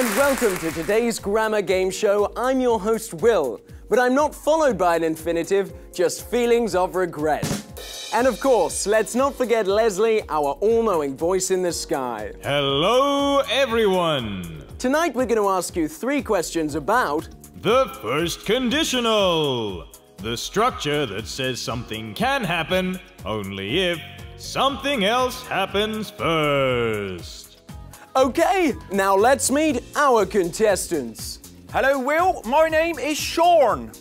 and welcome to today's grammar game show. I'm your host, Will, but I'm not followed by an infinitive, just feelings of regret. And of course, let's not forget Leslie, our all knowing voice in the sky. Hello, everyone! Tonight, we're going to ask you three questions about The first conditional. The structure that says something can happen only if something else happens first. Okay, now let's meet our contestants. Hello, Will. My name is Sean.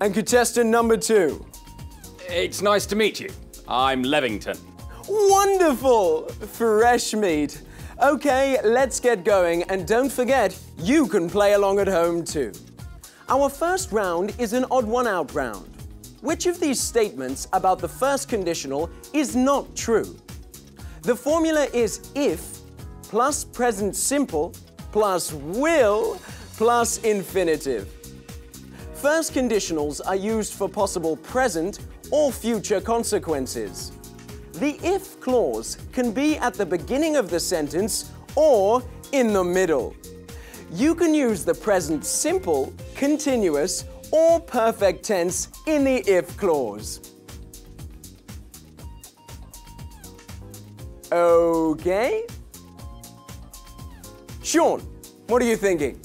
And contestant number two. It's nice to meet you. I'm Levington. Wonderful! Fresh meat. Okay, let's get going, and don't forget, you can play along at home too. Our first round is an odd one out round. Which of these statements about the first conditional is not true? The formula is if plus present simple plus will plus infinitive. First conditionals are used for possible present or future consequences. The if clause can be at the beginning of the sentence or in the middle. You can use the present simple, continuous, or perfect tense in the if clause. Okay. Sean, what are you thinking?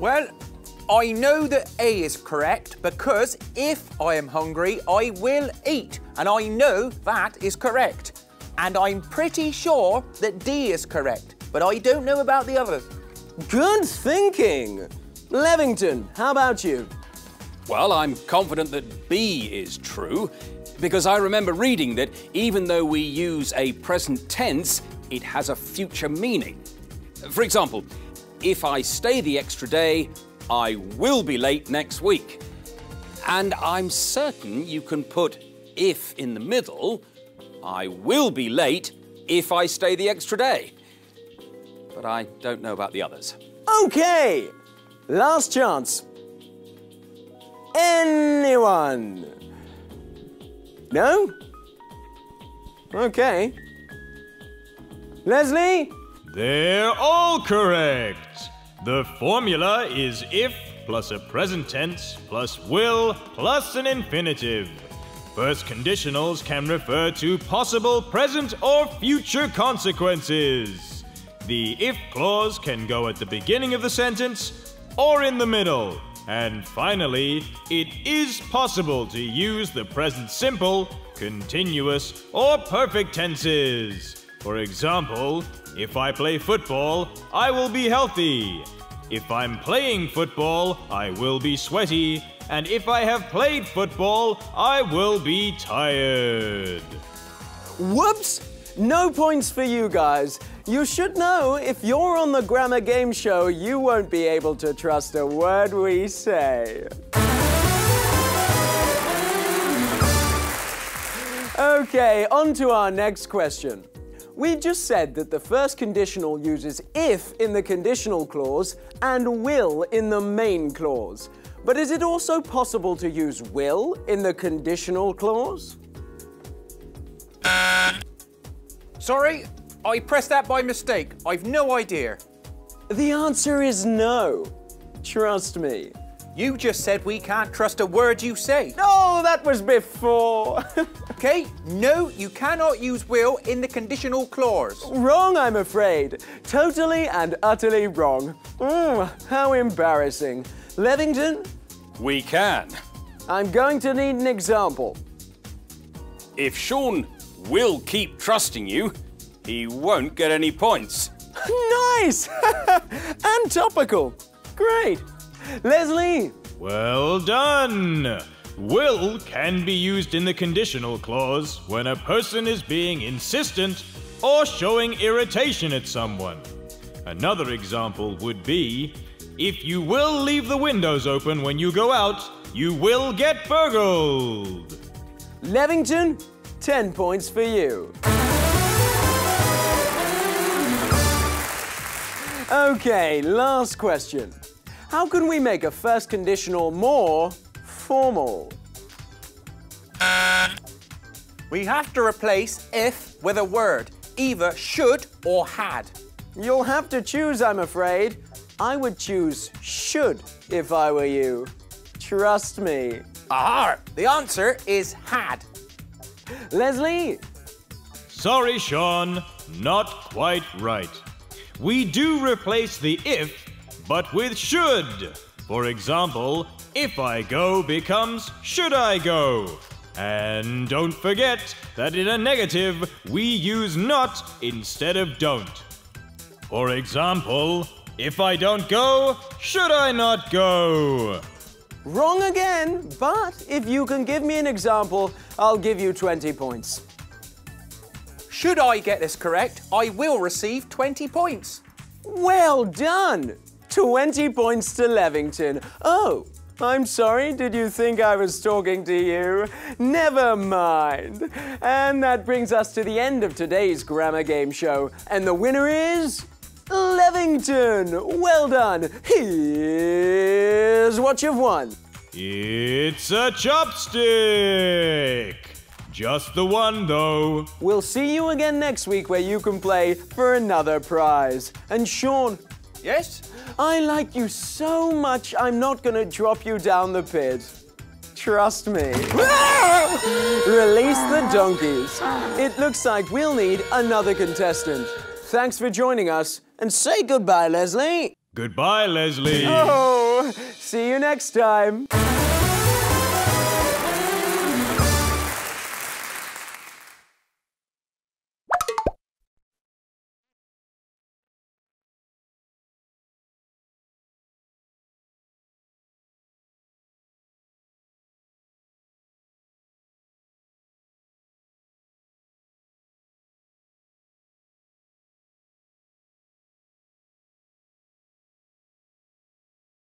Well, I know that A is correct because if I am hungry, I will eat. And I know that is correct. And I'm pretty sure that D is correct, but I don't know about the others. Good thinking. Levington, how about you? Well, I'm confident that B is true because I remember reading that even though we use a present tense, it has a future meaning. For example, if I stay the extra day, I will be late next week. And I'm certain you can put if in the middle, I will be late if I stay the extra day. But I don't know about the others. Okay. Last chance. Anyone? No? Okay. Leslie? They're all correct. The formula is if plus a present tense plus will plus an infinitive. First conditionals can refer to possible present or future consequences. The if clause can go at the beginning of the sentence or in the middle. And finally, it is possible to use the present simple, continuous, or perfect tenses. For example, if I play football, I will be healthy. If I'm playing football, I will be sweaty. And if I have played football, I will be tired. Whoops! No points for you guys. You should know if you're on the Grammar Game Show, you won't be able to trust a word we say. Okay, on to our next question. We just said that the first conditional uses if in the conditional clause and will in the main clause. But is it also possible to use will in the conditional clause? Sorry, I pressed that by mistake. I've no idea. The answer is no. Trust me. You just said we can't trust a word you say. No, that was before. Okay? No, you cannot use will in the conditional clause. wrong, I'm afraid. Totally and utterly wrong. Mm, how embarrassing. Levington, We can. I'm going to need an example. If Sean will keep trusting you, he won't get any points. nice! and topical. Great. Leslie, Well done! Will can be used in the conditional clause when a person is being insistent or showing irritation at someone. Another example would be if you will leave the windows open when you go out, you will get burgled. Levington, 10 points for you. Okay, last question. How can we make a first conditional more formal? We have to replace if with a word, either should or had. You'll have to choose, I'm afraid. I would choose should if I were you. Trust me. Aha! The answer is had. Leslie, Sorry, Sean, not quite right. We do replace the if, but with should. For example, if I go becomes should I go. And don't forget that in a negative, we use not instead of don't. For example, if I don't go, should I not go? wrong again, but if you can give me an example, I'll give you 20 points. Should I get this correct, I will receive 20 points. Well done! 20 points to Levington. Oh, I'm sorry, did you think I was talking to you? Never mind. And that brings us to the end of today's Grammar Game Show. And the winner is. Levington! Well done! Here's what you've won. It's a chopstick! Just the one, though. We'll see you again next week where you can play for another prize. And Sean, Yes? I like you so much, I'm not gonna drop you down the pit. Trust me. Release the donkeys. It looks like we'll need another contestant. Thanks for joining us, and say goodbye, Leslie. Goodbye, Leslie. Oh, see you next time.